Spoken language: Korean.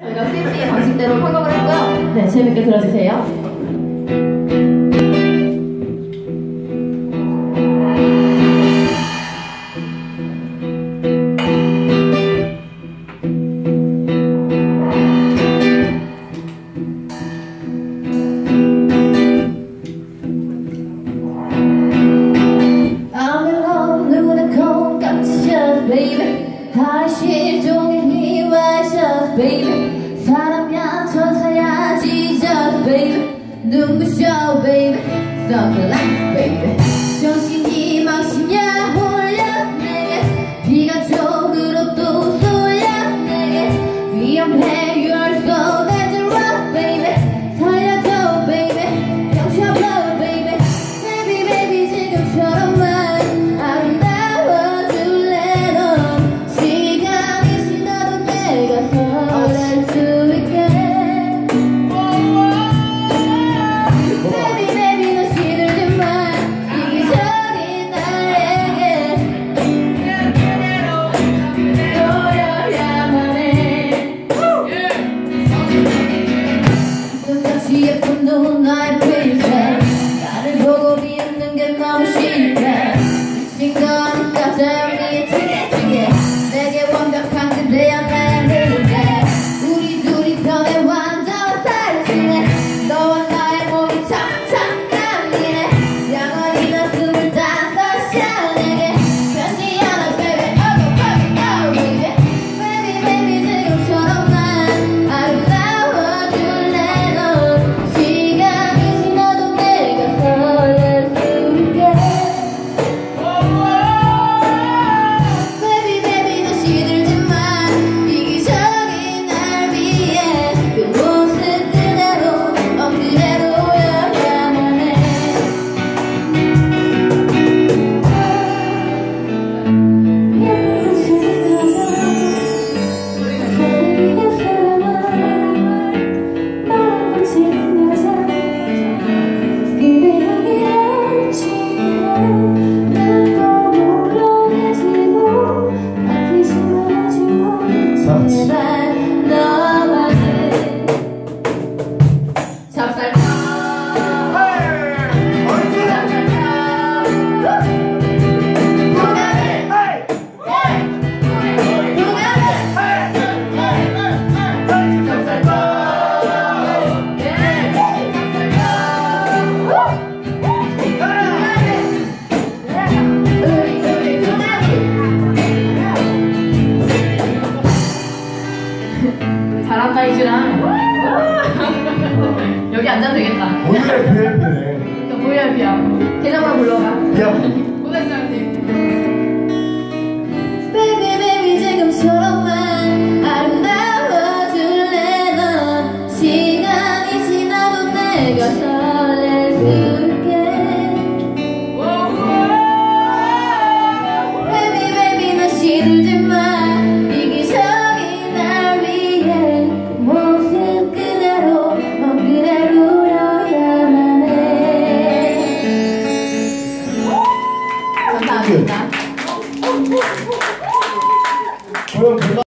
저희가 CFD의 방식대로 편곡을 했고요. 네, 재밌게 들어주세요. baby. 다 실종의 마셔 baby. 사람이야 천사야지 just baby. 눈부셔 baby. 선글라스 baby. 정신이 망신야 홀려 내게. 비가 쪽으로 또 쏠려 내게. 위험해. 앉아도 되겠다. 오늘의 VIP네. 너 VIP야. 계단만 불러가. 야. 오늘 사람 돼. 饼干